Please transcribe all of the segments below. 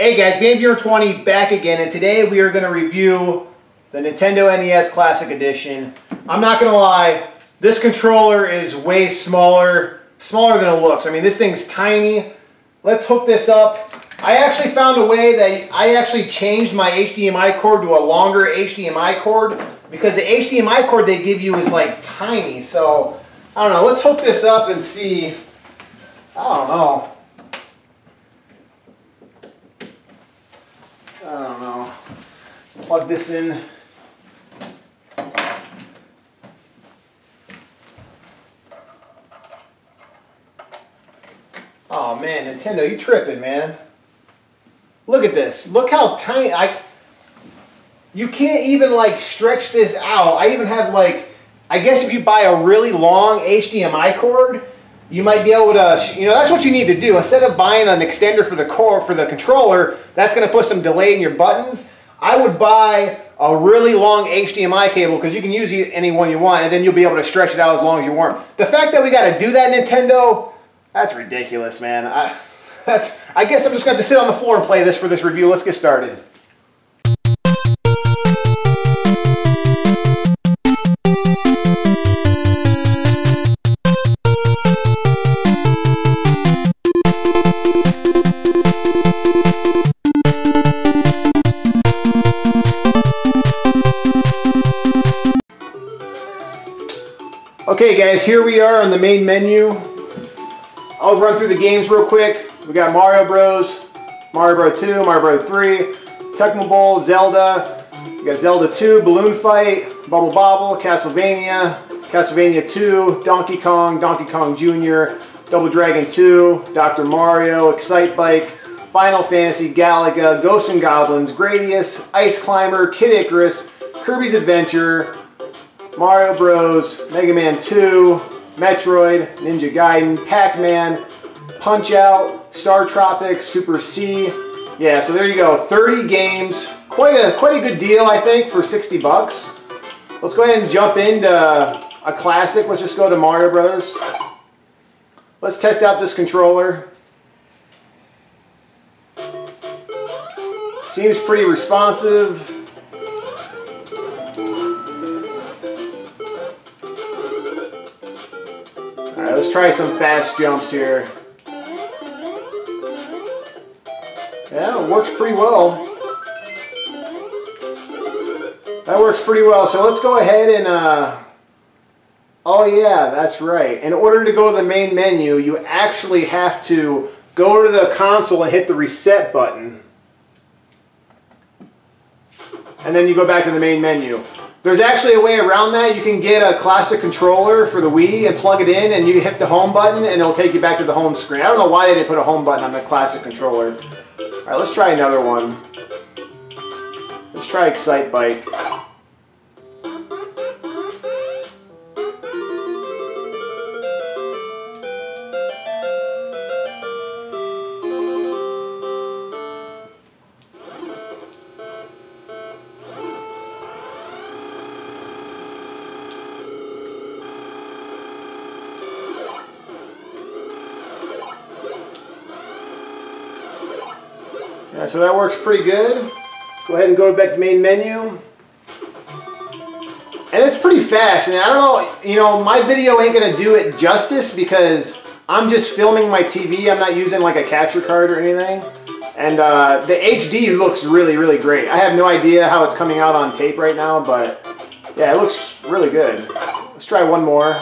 Hey guys, VanBuren20 back again, and today we are going to review the Nintendo NES Classic Edition. I'm not going to lie, this controller is way smaller, smaller than it looks. I mean, this thing's tiny. Let's hook this up. I actually found a way that I actually changed my HDMI cord to a longer HDMI cord because the HDMI cord they give you is like tiny. So, I don't know, let's hook this up and see. I don't know. I don't know. Plug this in. Oh man, Nintendo, you tripping, man. Look at this. Look how tiny I you can't even like stretch this out. I even have like I guess if you buy a really long HDMI cord, you might be able to, you know, that's what you need to do. Instead of buying an extender for the core, for the controller, that's going to put some delay in your buttons. I would buy a really long HDMI cable because you can use any one you want and then you'll be able to stretch it out as long as you want. The fact that we got to do that, Nintendo, that's ridiculous, man. I, that's, I guess I'm just going to sit on the floor and play this for this review. Let's get started. Okay guys, here we are on the main menu. I'll run through the games real quick. We got Mario Bros, Mario Bros 2, Mario Bros 3, Tecmo Bowl, Zelda, we got Zelda 2, Balloon Fight, Bubble Bobble, Castlevania, Castlevania 2, Donkey Kong, Donkey Kong Jr., Double Dragon 2, Dr. Mario, Excitebike, Final Fantasy, Galaga, Ghosts and Goblins, Gradius, Ice Climber, Kid Icarus, Kirby's Adventure, Mario Bros, Mega Man 2, Metroid, Ninja Gaiden, Pac-Man, Punch-Out, Star Tropics, Super C. Yeah, so there you go, 30 games. Quite a, quite a good deal, I think, for 60 bucks. Let's go ahead and jump into a classic. Let's just go to Mario Brothers. Let's test out this controller. Seems pretty responsive. Let's try some fast jumps here. Yeah, it works pretty well. That works pretty well. So let's go ahead and, uh, oh yeah, that's right. In order to go to the main menu, you actually have to go to the console and hit the reset button. And then you go back to the main menu. There's actually a way around that. You can get a classic controller for the Wii and plug it in and you hit the home button and it'll take you back to the home screen. I don't know why they didn't put a home button on the classic controller. Alright, let's try another one. Let's try Excitebike. Yeah, so that works pretty good. Let's go ahead and go back to main menu. And it's pretty fast. And I don't know, you know, my video ain't to do it justice because I'm just filming my TV. I'm not using like a capture card or anything. And uh, the HD looks really, really great. I have no idea how it's coming out on tape right now, but yeah, it looks really good. Let's try one more.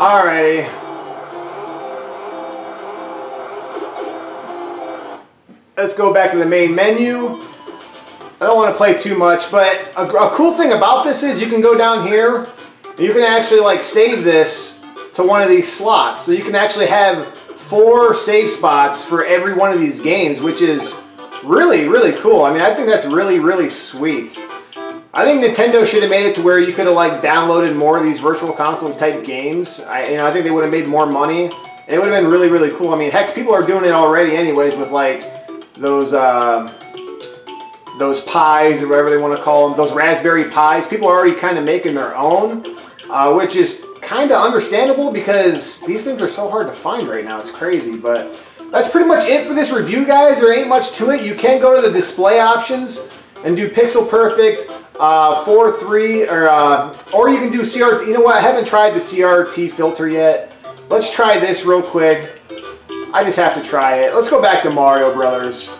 Alrighty. Let's go back to the main menu. I don't want to play too much, but a, a cool thing about this is you can go down here you can actually like save this to one of these slots. So you can actually have four save spots for every one of these games, which is really, really cool. I mean, I think that's really, really sweet. I think Nintendo should have made it to where you could have like downloaded more of these virtual console type games. I, you know, I think they would have made more money. And it would have been really, really cool. I mean, heck, people are doing it already anyways with like those, uh, those Pis or whatever they want to call them, those Raspberry Pis. People are already kind of making their own, uh, which is kind of understandable because these things are so hard to find right now. It's crazy, but that's pretty much it for this review, guys. There ain't much to it. You can go to the display options and do pixel perfect, uh, 4, 3, or, uh, or you can do CRT. You know what? I haven't tried the CRT filter yet. Let's try this real quick. I just have to try it. Let's go back to Mario Brothers.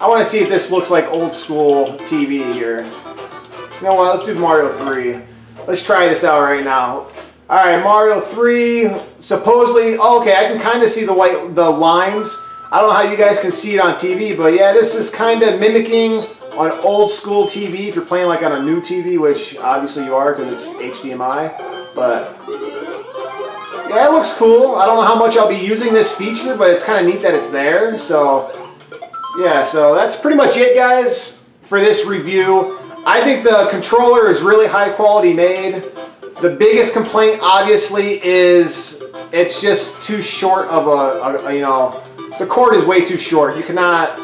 I want to see if this looks like old school TV here. You know what? Let's do Mario 3. Let's try this out right now. All right, Mario 3. Supposedly, oh, okay, I can kind of see the white, the lines. I don't know how you guys can see it on TV, but yeah, this is kind of mimicking on old school TV if you're playing like on a new TV, which obviously you are because it's HDMI. But yeah, it looks cool. I don't know how much I'll be using this feature, but it's kind of neat that it's there. So yeah, so that's pretty much it, guys, for this review. I think the controller is really high quality made. The biggest complaint, obviously, is it's just too short of a, a, a, you know, the cord is way too short. You cannot,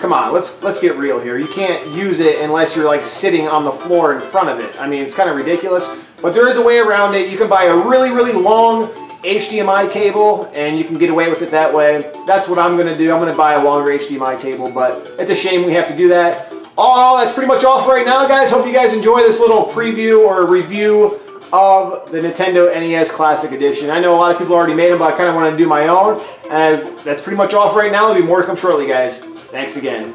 come on, let's let's get real here. You can't use it unless you're like sitting on the floor in front of it. I mean, it's kind of ridiculous, but there is a way around it. You can buy a really, really long HDMI cable and you can get away with it that way. That's what I'm gonna do. I'm gonna buy a longer HDMI cable, but it's a shame we have to do that. All that's pretty much all for right now, guys. Hope you guys enjoy this little preview or review of the Nintendo NES Classic Edition. I know a lot of people already made them, but I kind of want to do my own. And that's pretty much all for right now. There'll be more to come shortly, guys. Thanks again.